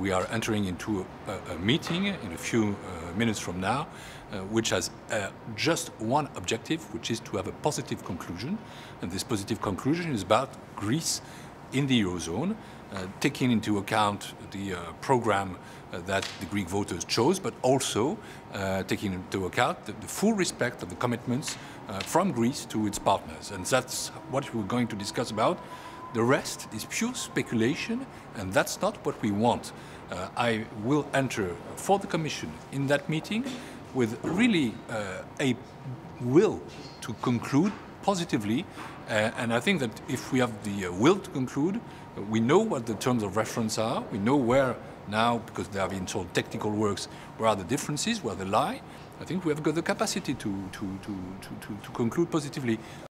we are entering into a, a meeting in a few uh, minutes from now, uh, which has uh, just one objective, which is to have a positive conclusion. And this positive conclusion is about Greece in the Eurozone, uh, taking into account the uh, program that the Greek voters chose, but also taking into account the, the, full respect of the commitments from Greece to its partners. And that's what we're going to discuss about. The rest is pure speculation, and that's not what we want. Uh, I will enter for the Commission in that meeting with really a will to conclude positively. Uh, and I think that if we have the uh, will to conclude, uh, we know what the terms of reference are. We know where now, because there have been told technical works, where are the differences, where they lie. I think we have got the capacity to, to, to, to, to conclude positively.